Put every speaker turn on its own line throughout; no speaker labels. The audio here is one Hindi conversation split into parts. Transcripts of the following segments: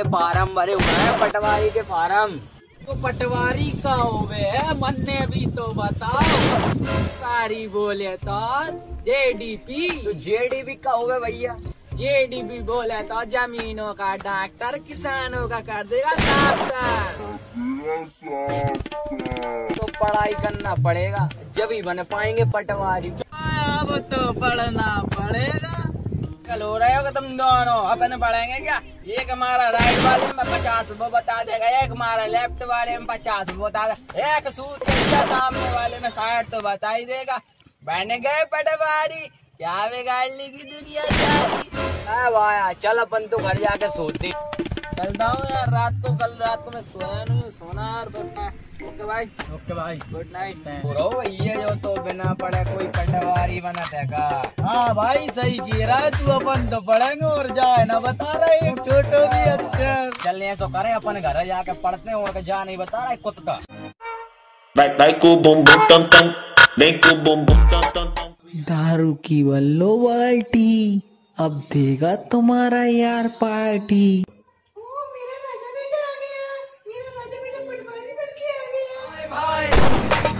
के फार्म भरे हुए हैं पटवारी के फार्म।
तो पटवारी का होवे मन ने भी तो बताओ। सारी बोले तो जे जेडीपी।
तो जेडीपी का हुए भैया।
जेडीपी बोले तो जमीनों का डॉक्टर किसानों का कर देगा डॉक्टर
तो पढ़ाई करना पड़ेगा जब ही बन पाएँगे पटवारी।
अब तो पढ़ना पड़ेगा।
कल हो रहे हो तुम दोनों? अपन पढ़ेंगे क्या? एक हमारा राइट वाले में पचास वो बता देगा, एक हमारा लेफ़्ट वाले में पचास वो बता देगा। एक सूट सामने वाले में साठ तो बता ही देगा। बन गए पटवारी, क्या बिगाड़ने की दुनिया चल अपन तो घर जाके सोते।
चलता हूँ यार, रात को, कल रात को मैं सोया नहीं सोना ओके भाई।
ओके भाई।
गुड नाइट
बुरो भैया जो तो बिना पढ़े कोई पटवारी बना देगा।
हाँ भाई सही कह रहा है तू अपन तो पढ़ेंगे और जाए ना? बता रहे एक छोटो भी अक्षर
चल ऐसा करे अपन घर जाके पढ़ते हैं और जा नहीं बता रहा है कुत्ता।
Dum.
दारू की बल्लो बाल्टी अब देगा तुम्हारा यार पार्टी
ओ मेरा राजा बेटा आ गया मेरा राजा बेटा पटवारी बन के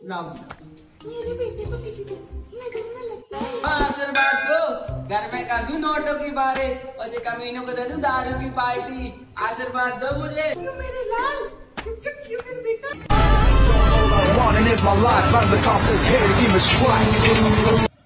मेरे बेटे को किसी को नज़र न लग जाए।
आशीर्वाद दो घर में कर दूँ नोटों की बारिश और ये कमीनों को दे दूँ दारू की पार्टी। आशीर्वाद दो मुझे।
मेरे लाल। क्यों मेरे बेटा?
My life, I'm the cops here to give me strike.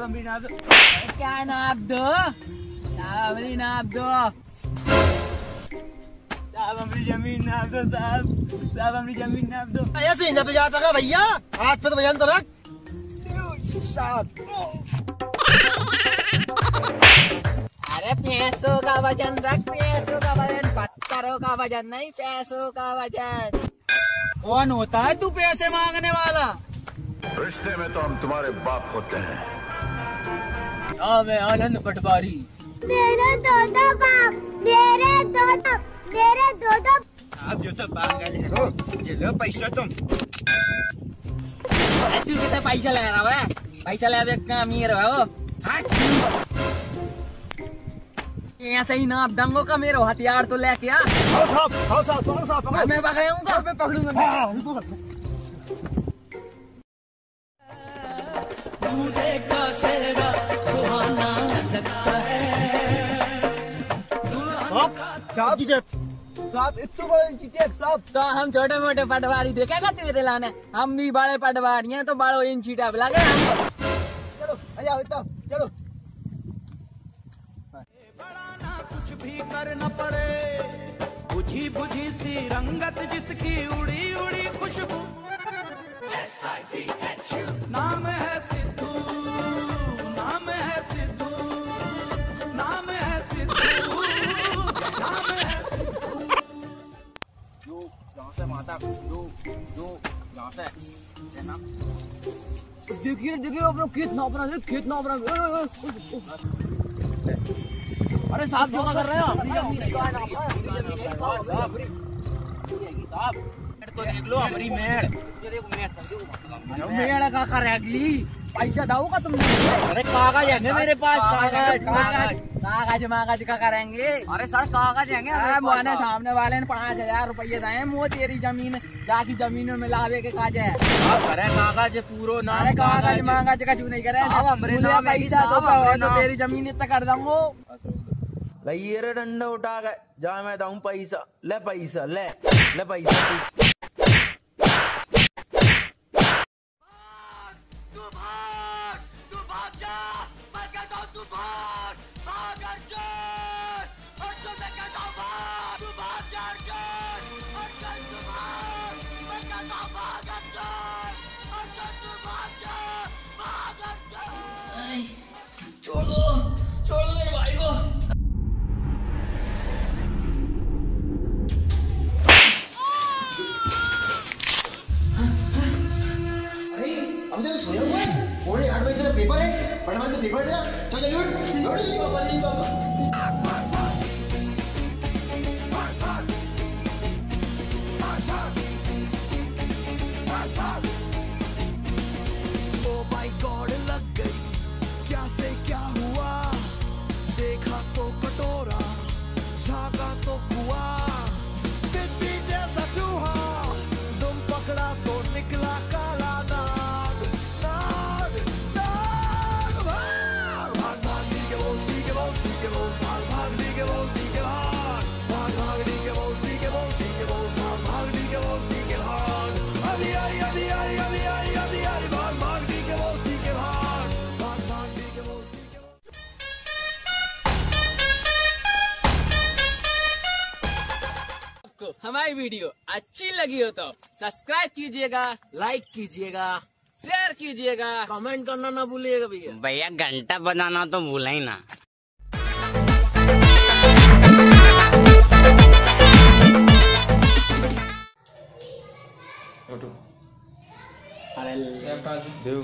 क्या नाप दो? नाप दो।
साहब ज़मीन नाप दो साहब। साहब हमारी ज़मीन नाप दो।
ऐसे ही पे जाता है भैया। हाथ पे तो भैया तो रख।
अरे पैसों का वज़न रख पैसों का वज़न। पत्थरों का वज़न नहीं पैसों का वज़न।
कौन होता है तू पैसे मांगने वाला?
रिश्ते में तो हम तुम्हारे बाप होते हैं।
हाँ मैं आनंद पटवारी।
मेरे दोदो बाप मेरे दोदो मेरे दोदो
आप जो तो पागल हो चलो पैसा तुम।
अरे तू कितना पैसा ले रहा है? पैसा ले दे का अमीर है वो। ऐसे ही नाप दंगो का मेरे हथियार तो लेके आ।
आओ साहब आओ साहब पकड़ो साहब।
मैं बगाऊँगा
मैं पकड़ूँगा साहब इतने बड़े साहब
तो हम छोटे मोटे पटवारी देखेगा तेरे लाने? हम भी बड़े पटवारी हैं तो बड़ो इन चीटा लगे
चलो चलो।
कुछ भी कर न पड़े बुझी बुझी सी रंगत जिसकी उड़ी उड़ी खुशबू। नाम है
जो जो यहाँ से ना? देखिए देखिए अपना खेत ना अपना खेत ना अपना अरे साहब जो कर रहे हो? तो देख लो हमारी मेड़। मेड़ का करेगी पैसा दो का तुमने?
अरे कागज़ है मेरे पास कागज़
कागज़ कागज़ मागज का करेंगे।
अरे सर कागज़ है
अरे मोने सामने वाले ने पाँच हज़ार रुपये दे मो तेरी ज़मीन जाकी ज़मीन में लावे के काज है।
अरे कागज़ पूरो नाम
अरे कागज़ मागज का नहीं करे? पैसा दो तो तेरी ज़मीन इतना कर दूंगो।
लइए रे डंडा उठा गए जा मैं दाऊ पैसा ले पैसा ले ले पैसा।
अरे पेपर है पढ़ने वाले पेपर तेरा चल जल्दी उठ दौड़ जल्दी
ओ
हमारी वीडियो अच्छी लगी हो तो सब्सक्राइब कीजिएगा
लाइक कीजिएगा।
शेयर कीजिएगा।
कमेंट करना ना भूलिएगा भैया।
भैया घंटा बजाना तो भूला ही ना।
देव